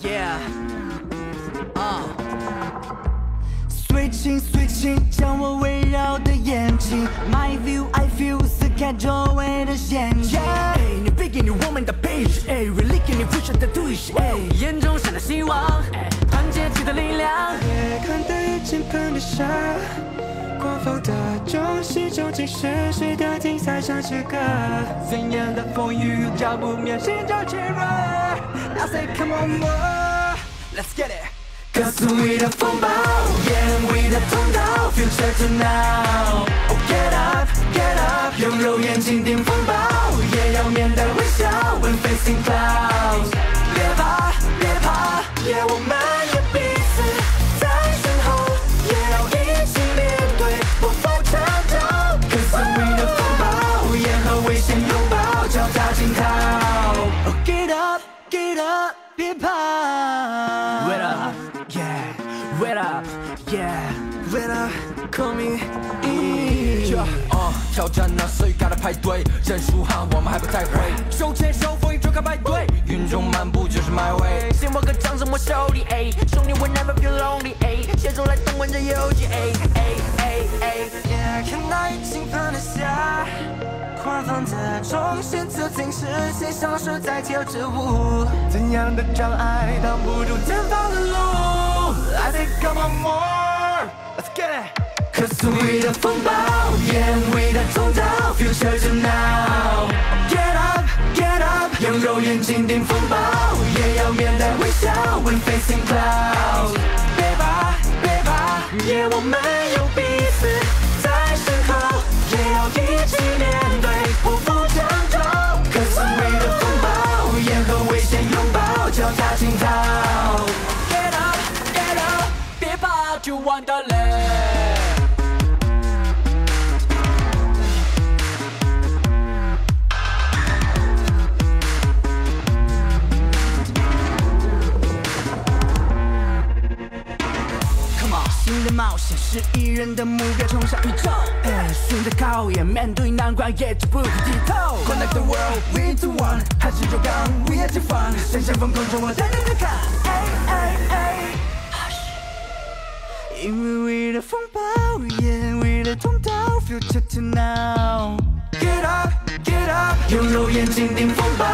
Yeah，Switching 将我围绕的眼睛，My view I feel，撕开周围的陷阱。Hey，你飞给你 woman 的 page，Hey，really can you push it to do it？Hey，眼中闪着希望，Hey，团结起的力量，Hey，看得远，肩的着山。方的中心究竟是谁的竞赛上之歌？怎样的风雨浇不灭心中炽热？I say come on more，let's get it。告诉你的风暴，眼尾的通道，future to now。up，别怕。Wait up yeah wait up yeah Wait up, call me. 哦，挑战那岁月的派对，认输哈，我们还不太会。手牵手，风雨中开派对，云中漫步就是 my way。信我歌唱什么手里，哎，兄弟 we never feel lonely，哎，携手来动玩这游戏，哎哎哎哎。夜看那已经喷的下，狂放的中心究竟是谁消失在跳支舞？怎样的障碍挡不住前方的路？I say come on more, let's get it。Cause we the 风暴，眼尾的通道，future to now。Get up, get up，用肉眼紧盯风暴，也要面带微笑，when facing clouds。别怕，别怕，也我们怕，就玩得累。Come on，新的冒险是艺人的目标，冲向宇宙。哎，新的考验，面对难关也绝不可低头。Connect the world, we to one，还是就刚，we had to fun，闪现风空中我淡淡的看。哎哎哎，Hush，因为的风暴，眼为的通道，future to now。Get up, get up，用肉眼紧盯风暴，